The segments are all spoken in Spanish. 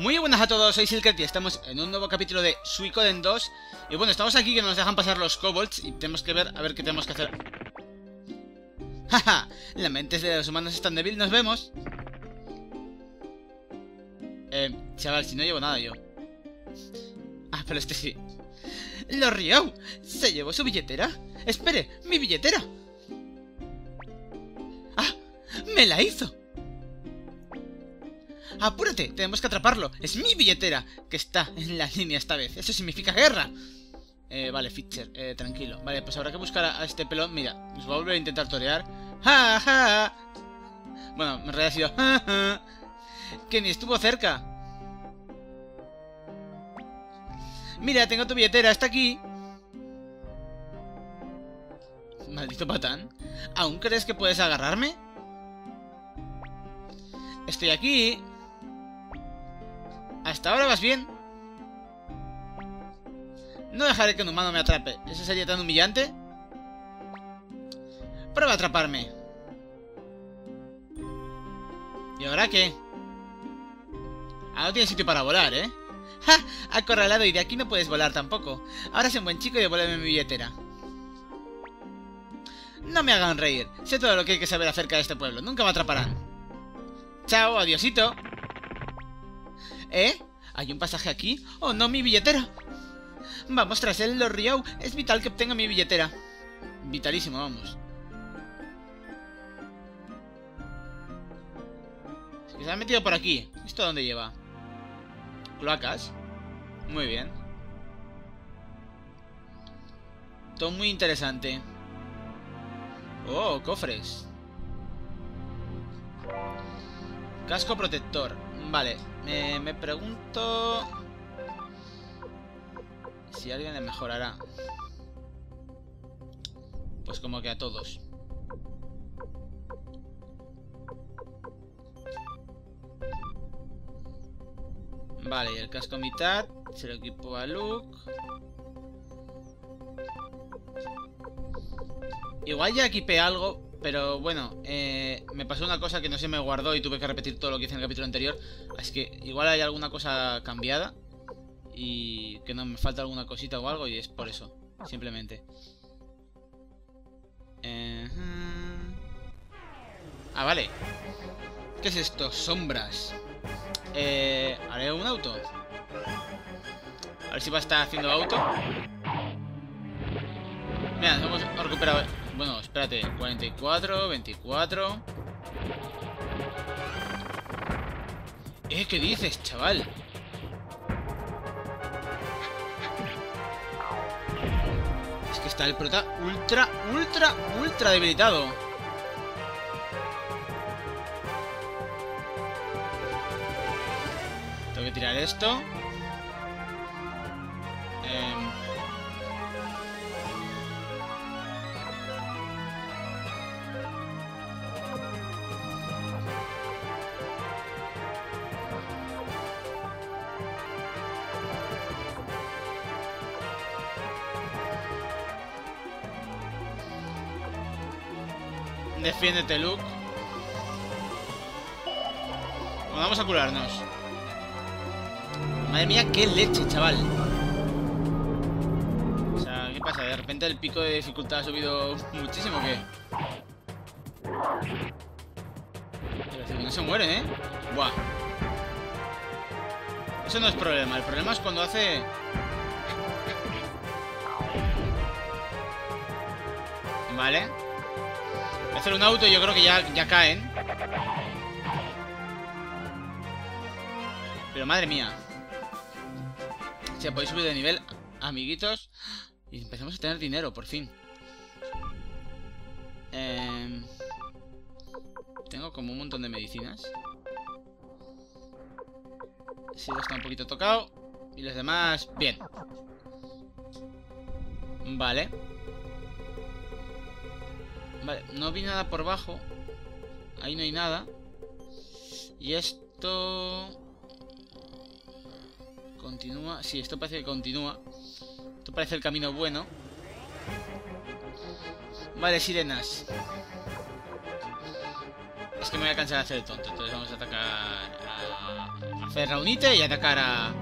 Muy buenas a todos, soy Silket y estamos en un nuevo capítulo de Suicoden 2 Y bueno, estamos aquí que nos dejan pasar los kobolds y tenemos que ver a ver qué tenemos que hacer ¡Jaja! La mente de los humanos es tan débil, nos vemos Eh, chaval, si no llevo nada yo Ah, pero este sí ¡Lo rió! ¿Se llevó su billetera? ¡Espere! ¡Mi billetera! ¡Ah! ¡Me la hizo! ¡Apúrate! Tenemos que atraparlo. Es mi billetera que está en la línea esta vez. Eso significa guerra. Eh, vale, Fitcher, eh, tranquilo. Vale, pues habrá que buscar a, este pelón. Mira, nos va a volver a intentar torear. ¡Ja, ja! Bueno, en realidad ha. ¡Ja, ja! Que ni estuvo cerca. Mira, tengo tu billetera, está aquí. Maldito patán. ¿Aún crees que puedes agarrarme? Estoy aquí. Hasta ahora vas bien. No dejaré que un humano me atrape. ¿Eso sería tan humillante? Prueba a atraparme. ¿Y ahora qué? Ahora no tiene sitio para volar, ¿eh? ¡Ja! Acorralado y de aquí no puedes volar tampoco. Ahora es un buen chico y devuélveme mi billetera. No me hagan reír. Sé todo lo que hay que saber acerca de este pueblo. Nunca me atraparán. Chao, adiosito. ¿Eh? ¿Hay un pasaje aquí? ¡Oh, no, mi billetera! Vamos tras él, Lord. Es vital que obtenga mi billetera. Vitalísimo, vamos. se ha metido por aquí. ¿Esto dónde lleva? Cloacas. Muy bien. Todo muy interesante. Oh, cofres. Casco protector. Vale, me, pregunto... Si alguien le mejorará. Pues como que a todos. Vale, y el casco mitad. Se lo equipo a Luke. Igual ya equipé algo, pero bueno, eh, me pasó una cosa que no se me guardó y tuve que repetir todo lo que hice en el capítulo anterior. Así que igual hay alguna cosa cambiada y que no me falta alguna cosita o algo y es por eso, simplemente. Ah, vale. ¿Qué es esto? Sombras. Eh, ¿Haré un auto? A ver si va a estar haciendo auto. Mira, hemos recuperado bueno, espérate. 44, 24... ¿Eh? ¿Qué dices, chaval? Es que está el prota ultra, ultra, ultra debilitado. Tengo que tirar esto. Defiéndete, Luke. vamos a curarnos. Madre mía, qué leche, chaval. O sea, ¿qué pasa? ¿De repente el pico de dificultad ha subido muchísimo o qué? No se muere, ¿eh? Buah. Eso no es problema. El problema es cuando hace... Vale hacer un auto y yo creo que ya, ya caen. Pero madre mía. O sea, podéis subir de nivel, amiguitos. Y empezamos a tener dinero, por fin. Eh... Tengo como un montón de medicinas. Sí, está un poquito tocado. Y los demás, bien. Vale. Vale, no vi nada por bajo. Ahí no hay nada. Y esto... Continúa. Sí, esto parece que continúa. Esto parece el camino bueno. Vale, sirenas. Es que me voy a cansar de hacer el tonto. Entonces vamos a atacar a, hacer la unite y atacar a...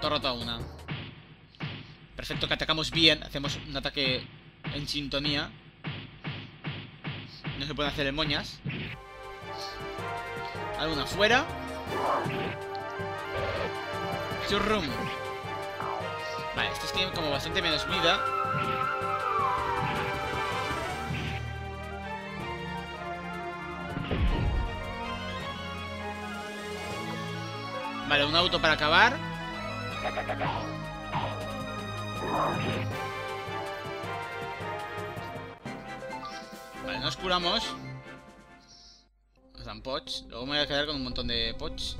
Torrota una. Perfecto que atacamos bien. Hacemos un ataque en sintonía. No se puede hacer moñas. Alguna fuera. Churrum. Vale, estos tienen como bastante menos vida. Vale, un auto para acabar. Nos curamos. Nos dan pots. Luego me voy a quedar con un montón de pots.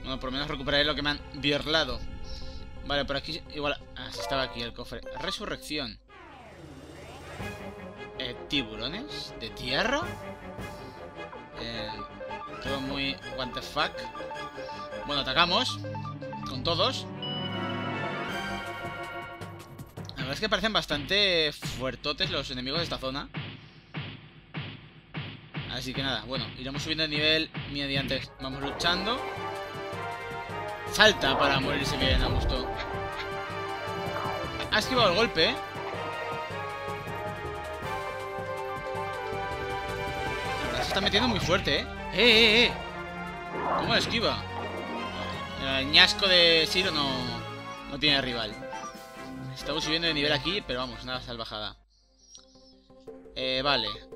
Bueno, por lo menos recuperaré lo que me han birlado. Vale, por aquí igual... Ah, sí estaba aquí el cofre. Resurrección. Eh, tiburones de tierra. Eh, muy... What the fuck. Bueno, atacamos. Con todos. La verdad es que parecen bastante fuertotes los enemigos de esta zona. Así que nada, bueno, iremos subiendo de nivel mediante... Vamos luchando. Salta para morirse bien a gusto. Ha esquivado el golpe, ¿eh? La verdad se está metiendo muy fuerte, ¿eh? ¡Eh, eh, eh! ¿Cómo esquiva? El ñasco de Siro no, no tiene rival. Estamos subiendo de nivel aquí, pero vamos, nada salvajada. Eh, vale.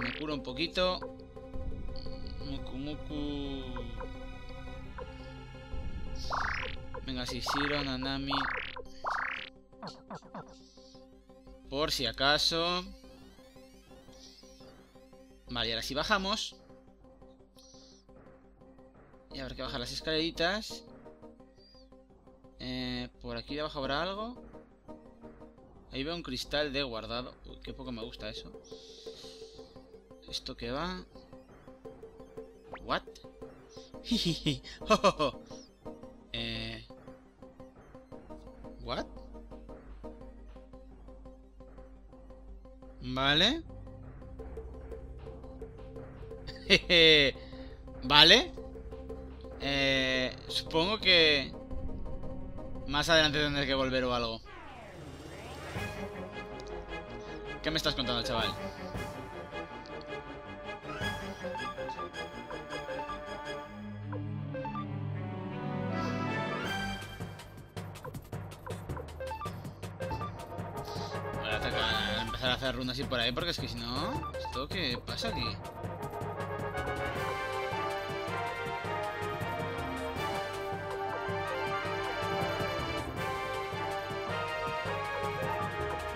Me curo un poquito. Muku Muku. Venga, sí, Shiro, Nanami. Por si acaso. Vale, y ahora sí bajamos. Y habrá que bajar las escaleritas. Eh, por aquí debajo habrá algo. Ahí veo un cristal de guardado. Uy, qué poco me gusta eso. ¿Esto qué va? ¿What? eh... ¿What? Vale. vale. Eh, supongo que... Más adelante tendré que volver o algo. ¿Qué me estás contando, chaval? Empezar a hacer runas y por ahí, porque es que si no... ¿Esto qué pasa aquí?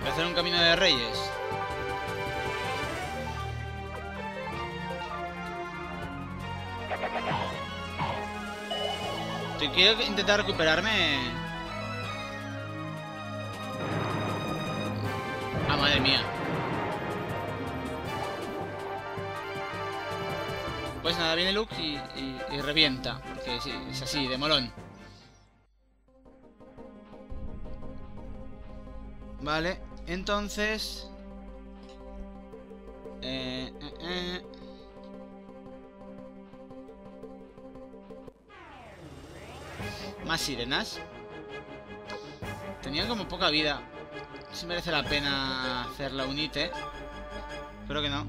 Voy a hacer un camino de reyes. Te quiero intentar recuperarme. Ah, madre mía. Pues nada, viene Luke y, revienta. Porque sí, es así, de molón. Vale, entonces... Eh, eh, eh. Más sirenas. Tenían como poca vida. Si merece la pena hacer la unite. Creo que no.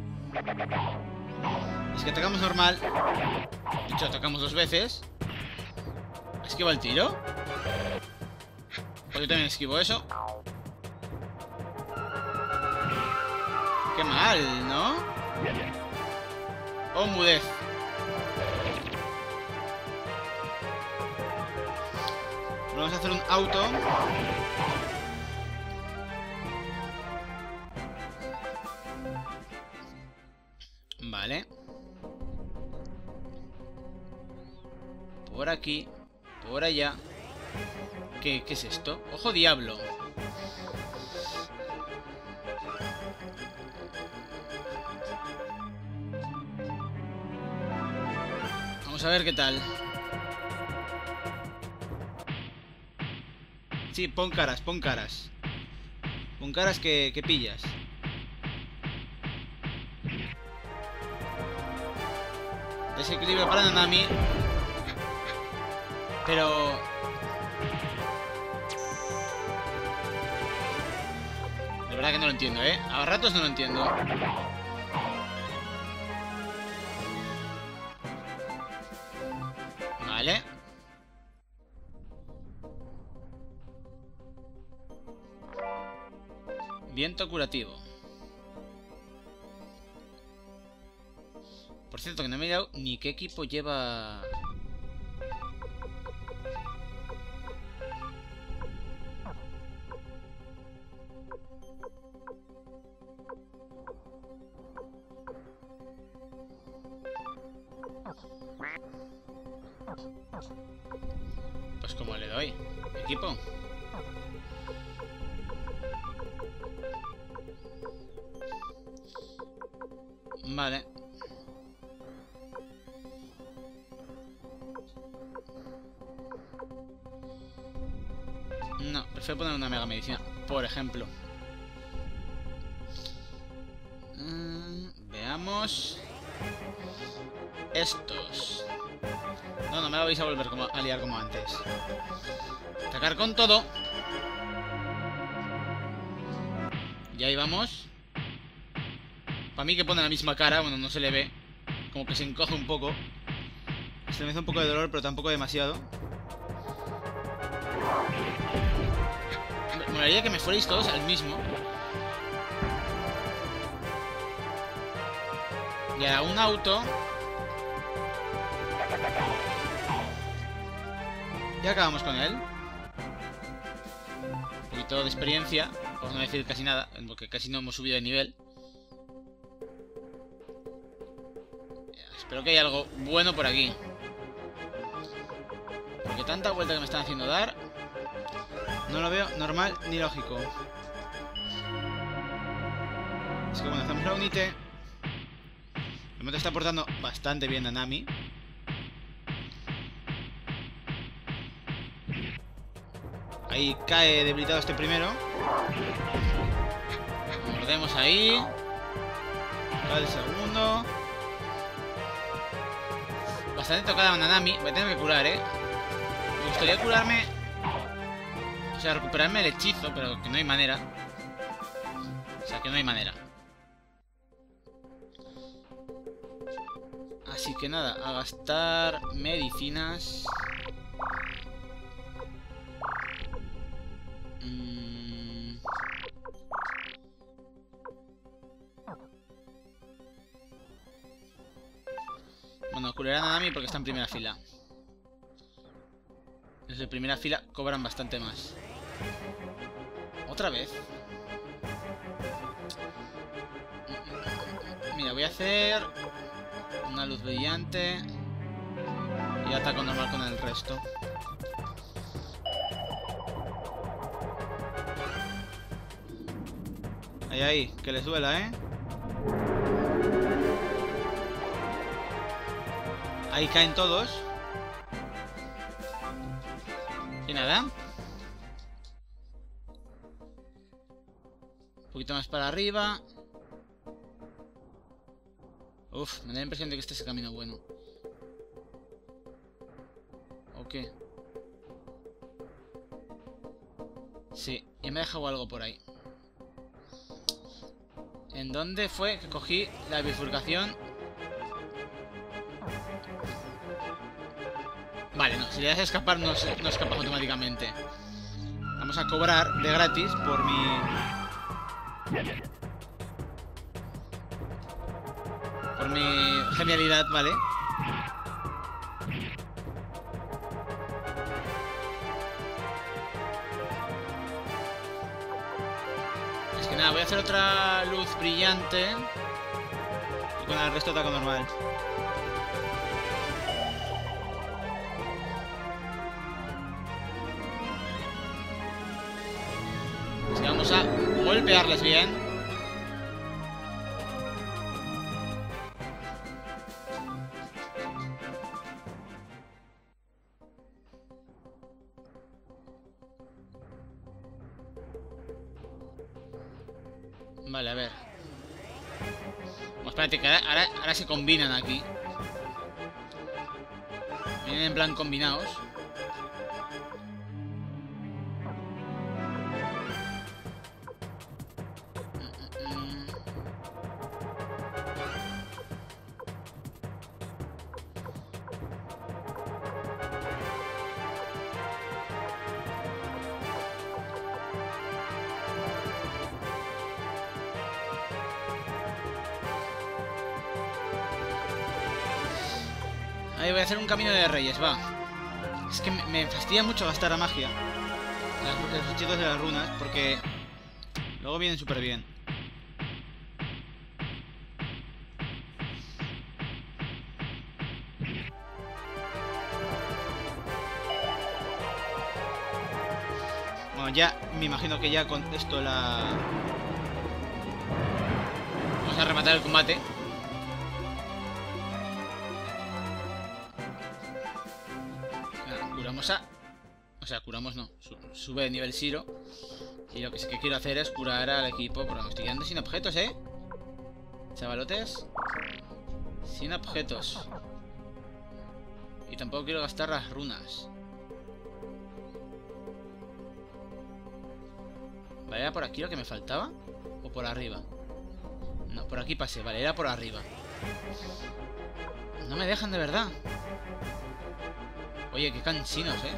Es que atacamos normal. De hecho, atacamos dos veces. ¿Esquivo el tiro? Pues yo también esquivo eso. Qué mal, ¿no? Oh, mudez. Vamos a hacer un auto. Vale. Por aquí. Por allá. ¿Qué, es esto? ¡Ojo diablo! Vamos a ver qué tal. Sí, pon caras, pon caras. Pon caras que, que pillas. Desequilibrio para Nanami. Pero... De verdad que no lo entiendo, ¿eh? A ratos no lo entiendo. Vale. Viento curativo. Por cierto, que no me he mirado ni qué equipo lleva... Pues como le doy. Equipo. Vale. No, prefiero poner una mega medicina, por ejemplo. Mm, veamos. Estos. No, no me vais a volver a liar como antes. Atacar con todo. Y ahí vamos. Para mí que pone la misma cara, bueno, no se le ve. Como que se encoge un poco. Se me hace un poco de dolor, pero tampoco demasiado. Me molaría que me fuerais todos al mismo. Y ahora un auto. Ya acabamos con él. Un poquito de experiencia, por no decir casi nada, porque casi no hemos subido de nivel. Espero que haya algo bueno por aquí. Porque tanta vuelta que me están haciendo dar... No lo veo normal ni lógico. Es que bueno, hacemos la unite... El momento está portando bastante bien a Nami. Ahí cae debilitado este primero. Mordemos ahí. Cae el segundo. Bastante tocada a Nanami. Voy a tener que curar, ¿eh? Me gustaría curarme... O sea, recuperarme el hechizo, pero que no hay manera. O sea, que no hay manera. Así que nada, a gastar medicinas. Mm. Bueno, curarán a Nami porque está en primera fila. Desde primera fila cobran bastante más. ¿Otra vez? Mira, voy a hacer una luz brillante y ataco normal con el resto. Ahí, ahí, que les duela, ¿eh? Ahí caen todos. Y nada. Un poquito más para arriba. Uf, me da la impresión de que este es el camino bueno. ¿O qué? Sí, y me ha dejado algo por ahí. ¿En dónde fue que cogí la bifurcación? Vale, no, si le das a escapar no, no escapas automáticamente. Vamos a cobrar de gratis por mi... genialidad, ¿vale? Es que nada, voy a hacer otra luz brillante. Y con el resto ataco normal. Así que vamos a golpearles bien. Vale, a ver. Pues espérate, que ahora, ahora, ahora se combinan aquí. Vienen en plan combinados. Camino de reyes, va. Es que me, fastidia mucho gastar la magia. Los hechizos de las runas, porque luego vienen súper bien. Bueno, ya me imagino que ya con esto la... Vamos a rematar el combate. Curamos a... O sea, curamos no. su- sube de nivel 0. Y lo que sí que quiero hacer es curar al equipo. Me estoy quedando sin objetos, ¿eh? Chavalotes. Sin objetos. Y tampoco quiero gastar las runas. ¿Vale, era por aquí lo que me faltaba? ¿O por arriba? No, por aquí pasé, vale, era por arriba. No me dejan de verdad. Oye, qué cansinos, eh.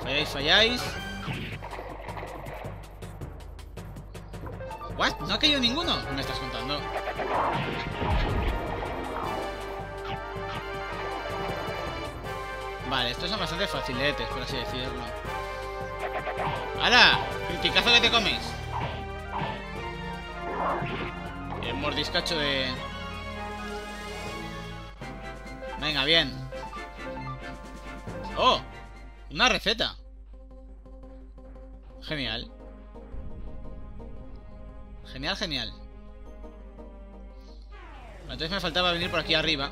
Falláis, falláis. ¿What? ¿No ha caído ninguno? ¿Qué me estás contando? Vale, estos son bastante faciletes, por así decirlo. ¡Hala! ¡Criticazo que te comes! El mordiscacho de... Venga, bien. ¡Oh! Una receta. Genial. Genial, genial. Entonces me faltaba venir por aquí arriba.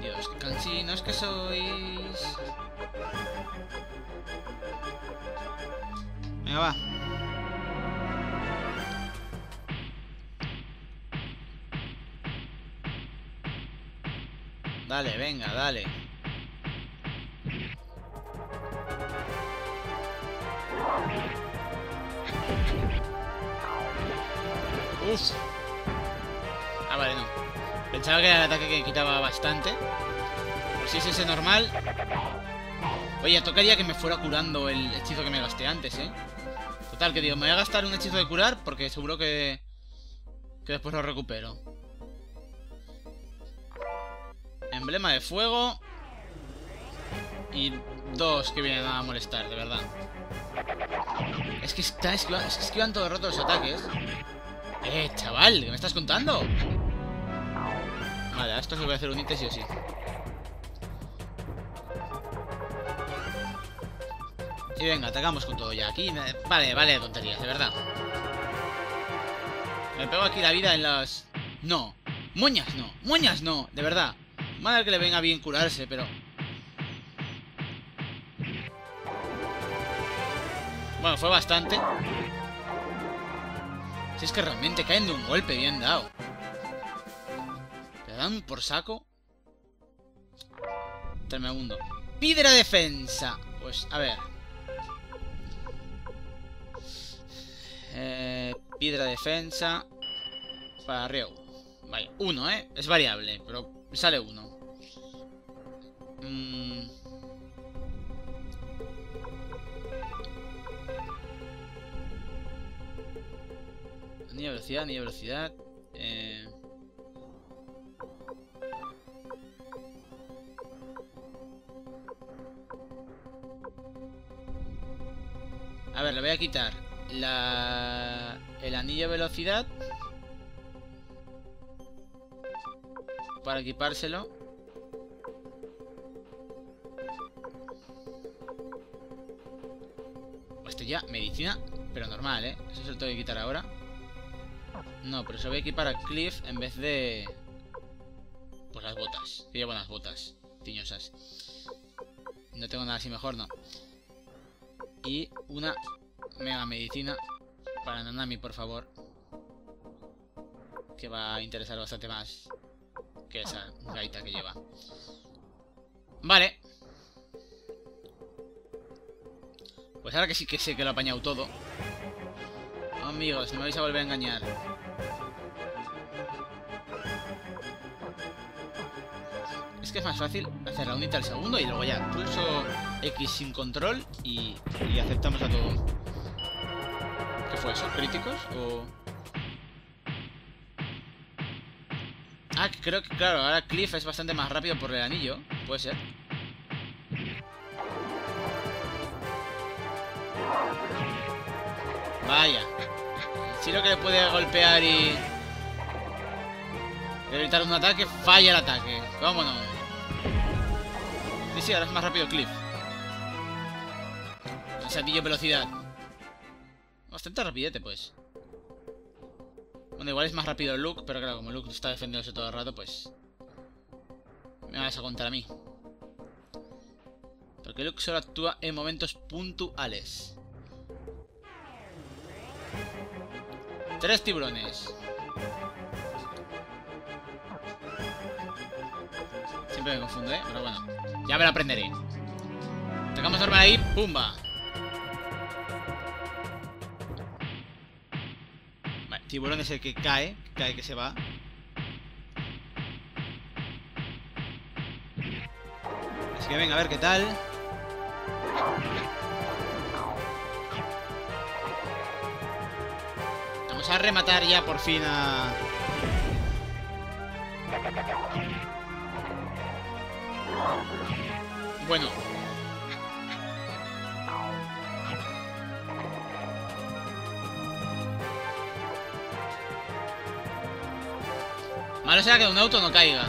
Dios, qué cansinos que sois. Venga, va. Dale, venga, dale. Uf. Ah, vale, no. Pensaba que era el ataque que quitaba bastante. Pero si es ese normal. Oye, tocaría que me fuera curando el hechizo que me gasté antes, ¿eh? Total, que digo, me voy a gastar un hechizo de curar porque seguro que... Que después lo recupero. Emblema de fuego. Y dos que vienen a molestar, de verdad. Es que está esquiva- es que esquivan todo el rato los ataques. Eh, chaval, ¿qué me estás contando? Vale, a esto se voy a hacer un ítem sí o sí. Y venga, atacamos con todo ya. Aquí, vale, vale, tonterías, de verdad. Me pego aquí la vida en las... No. Moñas no. Moñas no, de verdad. Madre que le venga bien curarse, pero... Bueno, fue bastante. Si es que realmente caen de un golpe bien dado. ¿Le dan por saco? Tremendo. Piedra defensa. Pues, a ver. Eh, piedra defensa. Para Reo. Vaya, uno, ¿eh? Es variable, pero sale uno. Mm. Ni velocidad, ni velocidad. Eh... A ver, le voy a quitar la... el anillo de velocidad para equipárselo. Este ya, medicina, pero normal, ¿eh? Eso se lo tengo que quitar ahora. No, pero se voy a equipar a Cliff en vez de... Pues las botas. Que llevo unas botas tiñosas. No tengo nada así mejor, no. Y una mega medicina Para Nanami, por favor. Que va a interesar bastante más que esa gaita que lleva. Vale. Pues ahora que sí que sé que lo he apañado todo. Amigos, no me vais a volver a engañar. Es que es más fácil hacer la unidad al segundo y luego ya pulso X sin control y aceptamos a todo. ¿Qué fue eso? ¿Críticos? ¿O...? Ah, creo que, claro, ahora Cliff es bastante más rápido por el anillo. Puede ser. Vaya. Si lo que le puede golpear y... Evitar un ataque, falla el ataque. Vámonos. Sí, sí, ahora es más rápido Cliff. Ese anillo velocidad. Bastante rapidete, pues. Bueno, igual es más rápido Luke, pero claro, como Luke está defendiéndose todo el rato, pues... Me vas a contar a mí. Porque Luke solo actúa en momentos puntuales. Tres tiburones. Siempre me confundo, ¿eh? Pero bueno. Ya me lo aprenderé. Atacamos normal ahí. ¡Pumba! Tiburón es el que cae. Cae que se va. Así que venga, a ver qué tal. Vamos a rematar ya por fin a... Bueno. Malo será que un auto no caiga.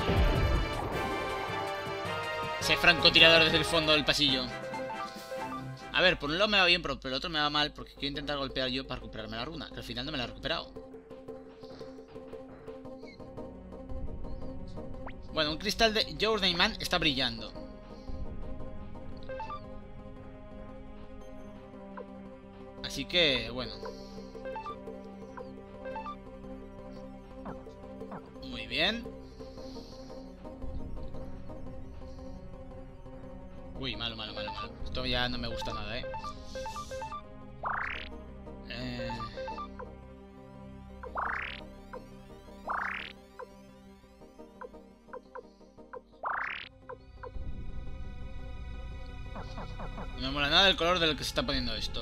Ese francotirador desde el fondo del pasillo. A ver, por un lado me va bien, pero por el otro me va mal porque quiero intentar golpear yo para recuperarme la runa. Que al final no me la he recuperado. Bueno, un cristal de Journeyman está brillando. Así que, bueno. Uy, malo, malo, malo, malo. Esto ya no me gusta nada, ¿eh? Eh... No me mola nada el color del que se está poniendo esto.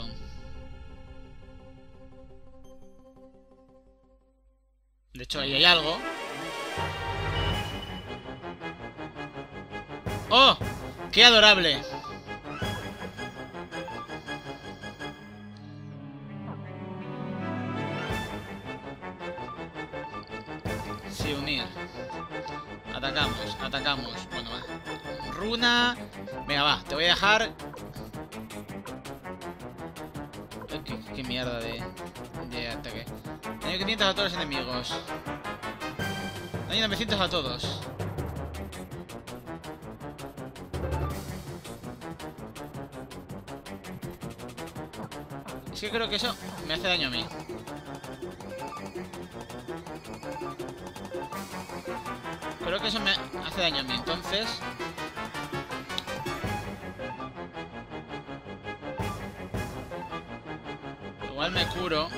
De hecho, ahí hay algo. ¡Oh! ¡Qué adorable! Sí, unir. Atacamos, atacamos. Bueno, va. Runa. Venga, va. Te voy a dejar... ¿Qué, mierda de, de ataque? Daño 500 a todos los enemigos. Daño 900 a todos. Que creo que eso me hace daño a mí. Creo que eso me hace daño a mí, entonces... Igual me curo.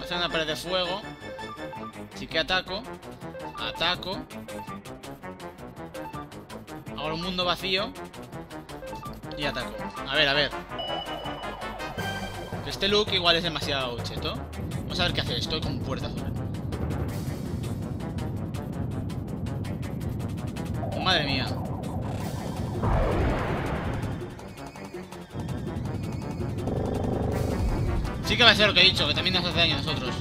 Hacer una pared de fuego. Ataco. Ataco. Ahora un mundo vacío. Y ataco. A ver, a ver. Este look igual es demasiado cheto. Vamos a ver qué hace. Estoy con puerta azul. Madre mía. Sí que va a ser lo que he dicho, que también nos hace daño a nosotros.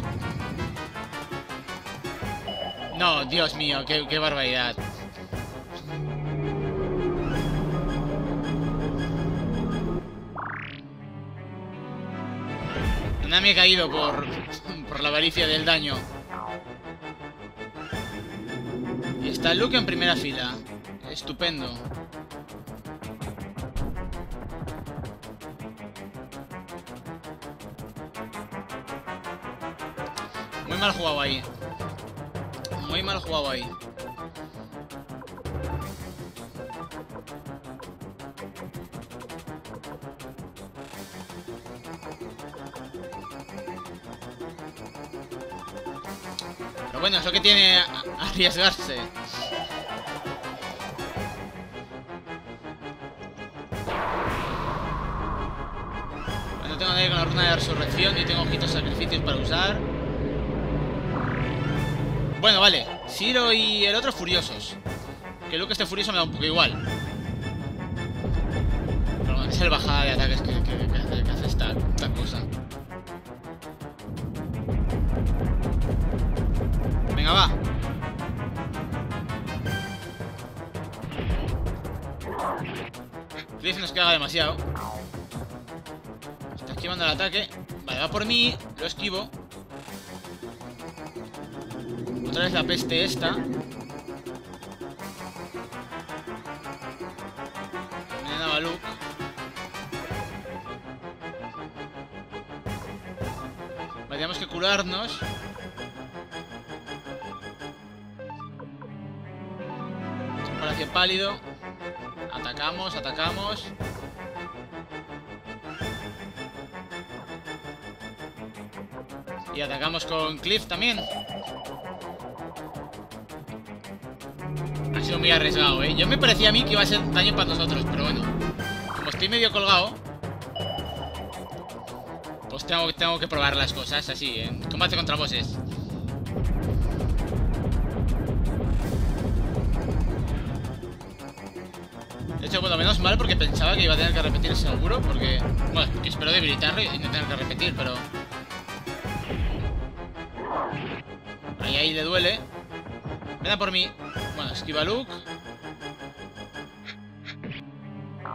No, Dios mío, qué, barbaridad. me he caído por, por la avaricia del daño. Y Está Luke en primera fila. Estupendo. Muy mal jugado ahí. Jugado ahí. Pero bueno, es lo que tiene arriesgarse. No tengo nadie con la runa de resurrección y tengo ojitos sacrificios para usar. Bueno, vale. Ciro y el otro furiosos. Que Luke esté furioso me da un poco igual. Pero es el bajada de ataques que, hace esta, esta cosa. Venga, va. Cliff nos caga demasiado. Está esquivando el ataque. Vale, va por mí. Lo esquivo. Vez la peste esta. Envenenaba a Luke. Vale, tenemos que curarnos. Palacio pálido. Atacamos, atacamos. Y atacamos con Cliff también. Muy arriesgado, ¿eh? Yo me parecía a mí que iba a ser daño para nosotros, pero bueno. Como estoy medio colgado... Pues tengo, tengo que probar las cosas así, en combate contra bosses. De hecho, bueno, menos mal porque pensaba que iba a tener que repetir seguro, porque... Bueno, que espero debilitarlo y no tener que repetir, pero... Ahí, ahí le duele. Ven a por mí. Esquiva Luke.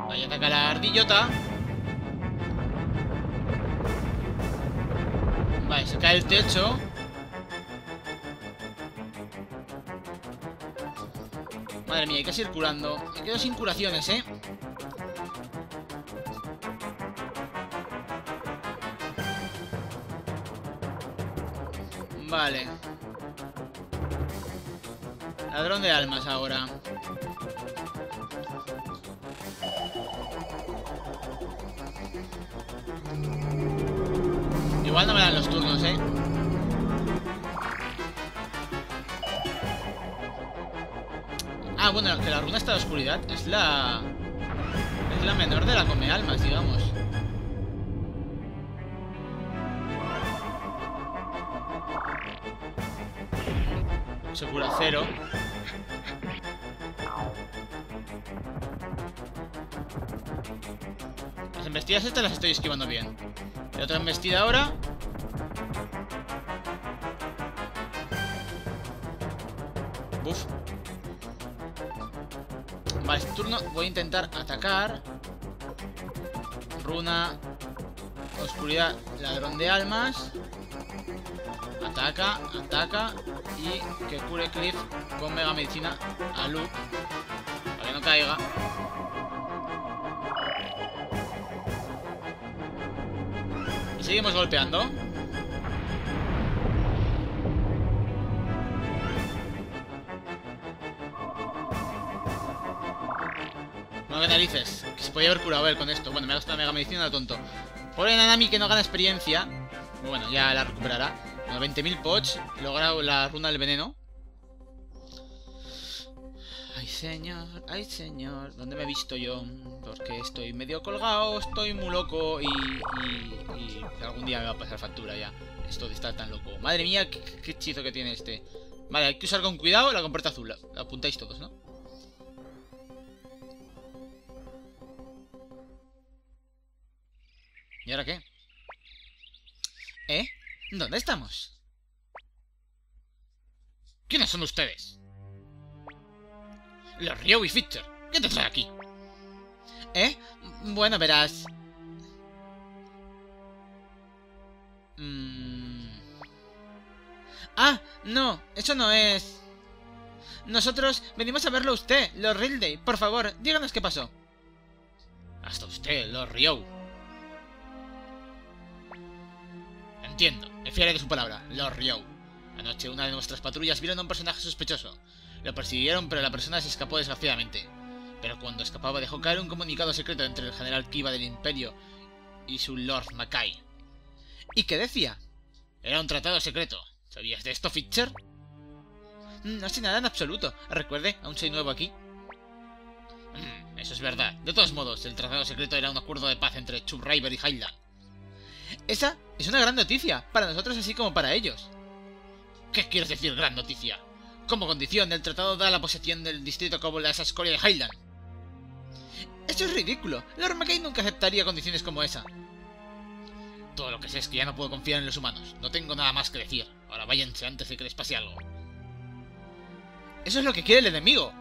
Ahí ataca la ardillota. Vale, se cae el techo. Madre mía, hay que seguir curando. Me quedo sin curaciones, ¿eh? Vale. Ladrón de almas ahora. Igual no me dan los turnos, ¿eh? Ah, bueno, que la runa está de oscuridad es la... Es la menor de la come almas, digamos. Se cura cero. Embestidas estas las estoy esquivando bien. Y otra embestida ahora. Buf. Vale, este turno voy a intentar atacar. Runa. Oscuridad, ladrón de almas. Ataca, ataca. Y que cure Cliff con Mega Medicina a Luke. Para que no caiga. Seguimos golpeando. No, que narices. Que se podía haber curado él con esto. Bueno, me ha gastado la mega medicina, tonto. Pobre Nanami que no gana experiencia. Bueno, ya la recuperará. Bueno, 20.000 pots. Logra la runa del veneno. Señor, ay, señor. ¿Dónde me he visto yo? Porque estoy medio colgado, estoy muy loco y, y, y algún día me va a pasar factura ya. Esto de estar tan loco. Madre mía, qué, qué hechizo que tiene este. Vale, hay que usar con cuidado la compuerta azul. La apuntáis todos, ¿no? ¿Y ahora qué? ¿Eh? ¿Dónde estamos? ¿Quiénes son ustedes? Los Ryo y Fitcher. ¿Qué te trae aquí? ¿Eh? Bueno, verás... Mm... Ah, no, eso no es... Nosotros venimos a verlo a usted, Lord Ridley. Por favor, díganos qué pasó. Hasta usted, Lord Ryo. Entiendo, me fiaré de su palabra, Lord Ryo. Anoche una de nuestras patrullas vieron a un personaje sospechoso. Lo persiguieron, pero la persona se escapó desgraciadamente. Pero cuando escapaba dejó caer un comunicado secreto entre el general Kiva del Imperio y su Lord Mackay. ¿Y qué decía? Era un tratado secreto. ¿Sabías de esto, Fitcher? No sé nada en absoluto. Recuerde, aún soy nuevo aquí. Mm, eso es verdad. De todos modos, el tratado secreto era un acuerdo de paz entre Chubb y Highland. Esa es una gran noticia, para nosotros así como para ellos. ¿Qué quieres decir gran noticia? Como condición, el tratado da la posesión del distrito como la esa escoria de Highland. Eso es ridículo. Lord McKay nunca aceptaría condiciones como esa. Todo lo que sé es que ya no puedo confiar en los humanos. No tengo nada más que decir. Ahora váyanse antes de que les pase algo. Eso es lo que quiere el enemigo.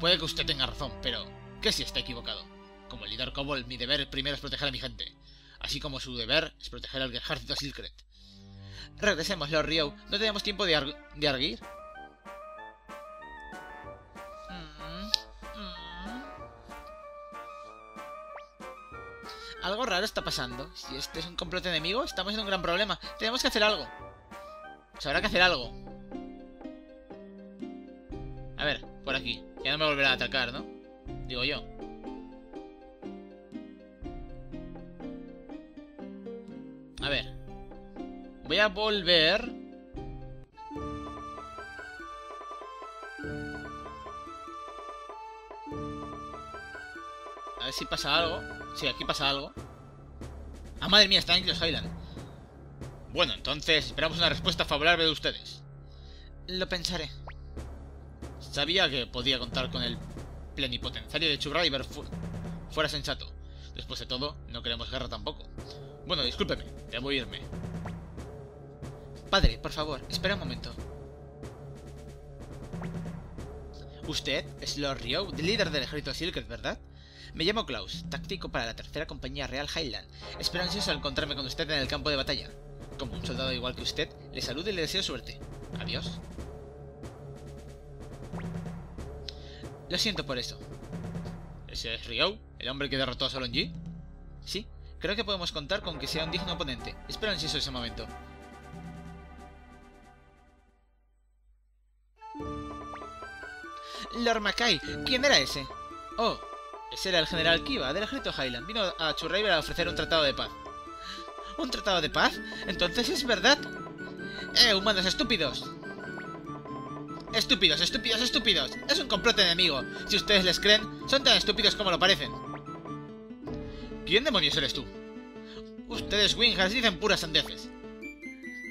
Puede que usted tenga razón, pero ¿qué si está equivocado? Como líder Cobol, mi deber primero es proteger a mi gente, así como su deber es proteger al ejército Silkret. Regresemos, Lord Ryo. No tenemos tiempo de, arguir. Algo raro está pasando. Si este es un complot enemigo, estamos en un gran problema. Tenemos que hacer algo. Pues habrá que hacer algo. A ver, por aquí. Ya no me volverá a atacar, ¿no? Digo yo. A ver. Voy a volver... A ver si pasa algo. Sí, aquí pasa algo. Ah, madre mía, está en Kilos Island. Bueno, entonces esperamos una respuesta favorable de ustedes. Lo pensaré. Sabía que podía contar con el plenipotenciario de Chubriver fuera sensato. Después de todo, no queremos guerra tampoco. Bueno, discúlpeme, debo irme. Padre, por favor, espera un momento. Usted es Lord Ryo, líder del ejército Silkert, ¿verdad? Me llamo Klaus, táctico para la tercera compañía real Highland. Espero ansioso encontrarme con usted en el campo de batalla. Como un soldado igual que usted, le saludo y le deseo suerte. Adiós. Lo siento por eso. ¿Ese es Ryo? ¿El hombre que derrotó a Solonji? Sí, creo que podemos contar con que sea un digno oponente. Espero ansioso ese momento. Lord Mackay, ¿quién era ese? Oh, ese era el general Kiva, del ejército Highland. Vino a Churriver a ofrecer un tratado de paz. ¿Un tratado de paz? Entonces es verdad. ¡Eh, humanos estúpidos! Estúpidos, estúpidos, estúpidos. Es un complot enemigo. Si ustedes les creen, son tan estúpidos como lo parecen. ¿Quién demonios eres tú? Ustedes, Winghas, dicen puras sandeces.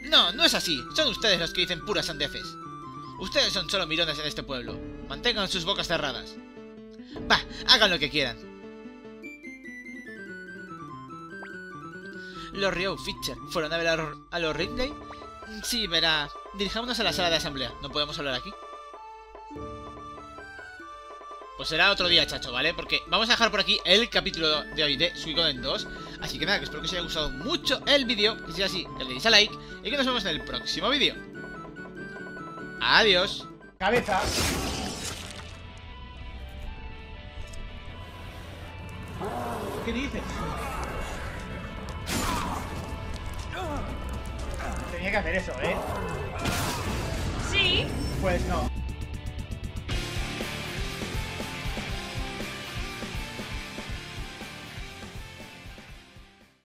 No, no es así. Son ustedes los que dicen puras sandeces. Ustedes son solo mirones en este pueblo. Mantengan sus bocas cerradas. Va, hagan lo que quieran. Los Rio Fitcher fueron a ver a, los Ridley Sí, verá. Dirijámonos a la sala de asamblea. ¿No podemos hablar aquí? Pues será otro día, chacho, ¿vale? Porque vamos a dejar por aquí el capítulo de hoy de Suicoden 2. Así que nada, que espero que os haya gustado mucho el vídeo. Que sea así, que le deis a like. Y que nos vemos en el próximo vídeo. Adiós. Cabeza. ¿Qué dices? Tenía que hacer eso, ¿eh? Sí. Pues no.